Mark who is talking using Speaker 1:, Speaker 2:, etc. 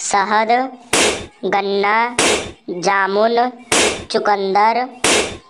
Speaker 1: शहद गन्ना जामुन चुकंदर